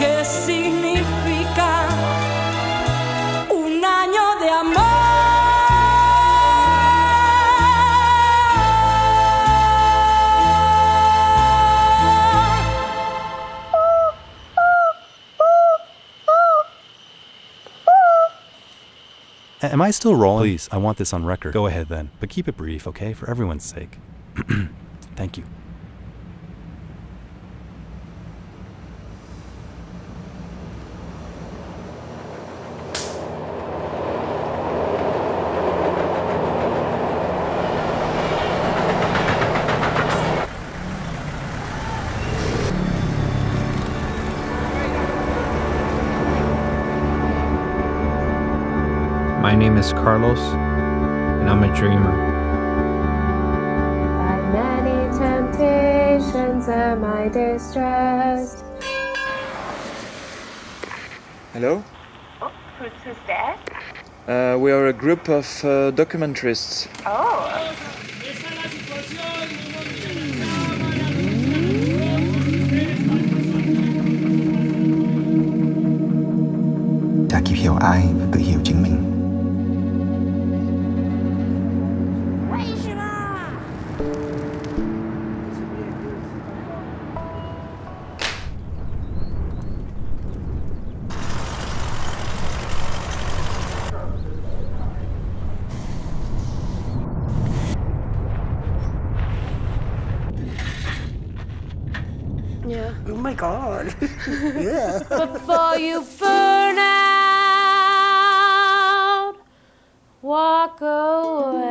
¿Qué significa un año de amor? Am I still rolling? Please, I want this on record. Go ahead then, but keep it brief, okay? For everyone's sake. Thank you. My name is Carlos, and I'm a dreamer. By many temptations am I distressed. Hello? Oh, who's, who's there? Uh, we are a group of uh, documentarists. Oh. Đã kịp hiểu ai và tự hiểu chính mình 明。Oh my god. Before you burn out, walk away.